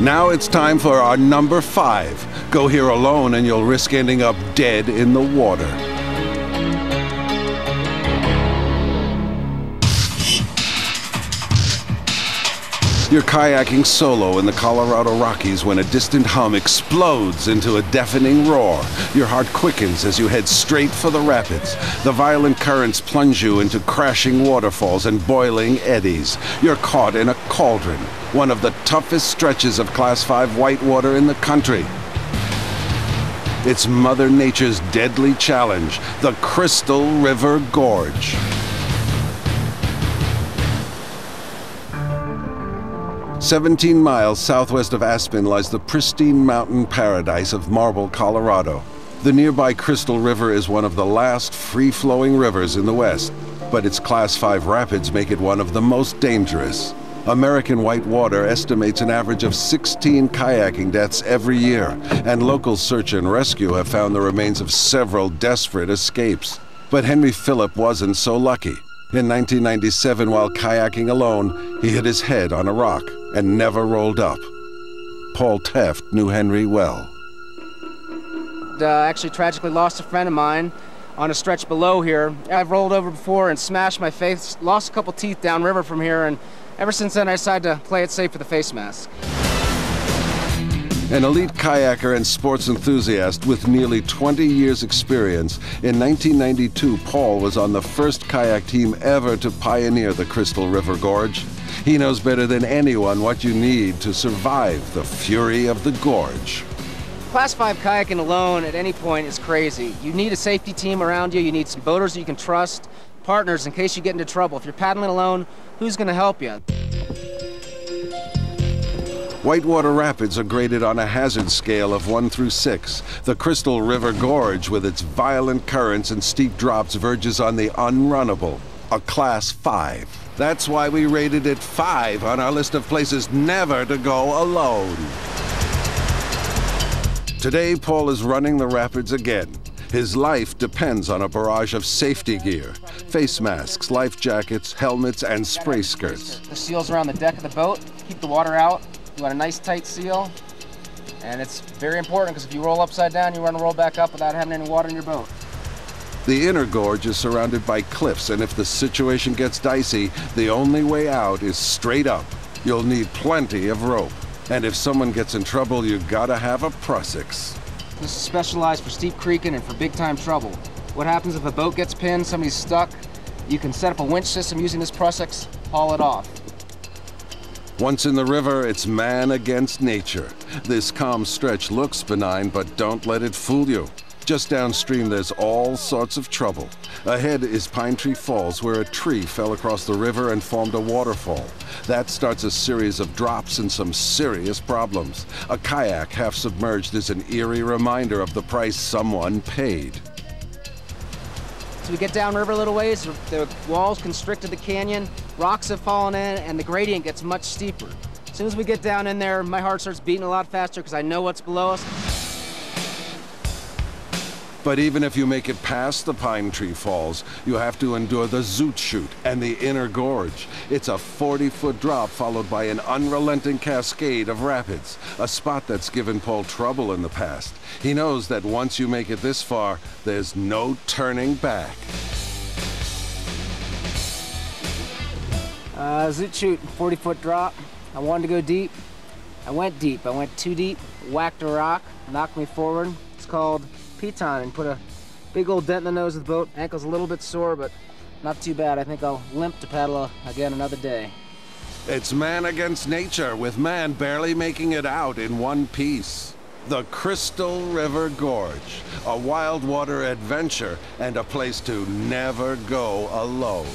Now it's time for our number five. Go here alone and you'll risk ending up dead in the water. You're kayaking solo in the Colorado Rockies when a distant hum explodes into a deafening roar. Your heart quickens as you head straight for the rapids. The violent currents plunge you into crashing waterfalls and boiling eddies. You're caught in a cauldron, one of the toughest stretches of Class 5 whitewater in the country. It's Mother Nature's deadly challenge, the Crystal River Gorge. 17 miles southwest of Aspen lies the pristine mountain paradise of Marble, Colorado. The nearby Crystal River is one of the last free-flowing rivers in the West, but its Class 5 rapids make it one of the most dangerous. American Whitewater estimates an average of 16 kayaking deaths every year, and local search and rescue have found the remains of several desperate escapes. But Henry Phillip wasn't so lucky. In 1997, while kayaking alone, he hit his head on a rock and never rolled up. Paul Tefft knew Henry well. Uh, actually, tragically lost a friend of mine on a stretch below here. I've rolled over before and smashed my face, lost a couple teeth downriver from here, and ever since then I decided to play it safe with a face mask. An elite kayaker and sports enthusiast with nearly 20 years' experience, in 1992, Paul was on the first kayak team ever to pioneer the Crystal River Gorge. He knows better than anyone what you need to survive the fury of the gorge. Class 5 kayaking alone at any point is crazy. You need a safety team around you, you need some boaters you can trust, partners in case you get into trouble. If you're paddling alone, who's going to help you? Whitewater Rapids are graded on a hazard scale of 1 through 6. The Crystal River Gorge, with its violent currents and steep drops, verges on the unrunnable, a Class 5. That's why we rated it 5 on our list of places never to go alone. Today, Paul is running the rapids again. His life depends on a barrage of safety gear face masks, life jackets, helmets, and spray skirts. The seals around the deck of the boat keep the water out you want a nice tight seal, and it's very important because if you roll upside down, you want to roll back up without having any water in your boat. The inner gorge is surrounded by cliffs, and if the situation gets dicey, the only way out is straight up. You'll need plenty of rope. And if someone gets in trouble, you gotta have a Prusik. This is specialized for steep creeking and for big time trouble. What happens if a boat gets pinned, somebody's stuck? You can set up a winch system using this Prusik, haul it off. Once in the river, it's man against nature. This calm stretch looks benign, but don't let it fool you. Just downstream, there's all sorts of trouble. Ahead is Pine Tree Falls, where a tree fell across the river and formed a waterfall. That starts a series of drops and some serious problems. A kayak half submerged is an eerie reminder of the price someone paid. So we get downriver a little ways, the walls constricted the canyon, rocks have fallen in, and the gradient gets much steeper. As soon as we get down in there, my heart starts beating a lot faster because I know what's below us. But even if you make it past the Pine Tree Falls, you have to endure the Zoot Chute and the Inner Gorge. It's a 40-foot drop followed by an unrelenting cascade of rapids, a spot that's given Paul trouble in the past. He knows that once you make it this far, there's no turning back. Uh, Zoot Chute, 40-foot drop. I wanted to go deep. I went deep. I went too deep, whacked a rock, knocked me forward. It's called piton and put a big old dent in the nose of the boat. Ankle's a little bit sore, but not too bad. I think I'll limp to paddle uh, again another day. It's man against nature, with man barely making it out in one piece. The Crystal River Gorge, a wild water adventure and a place to never go alone.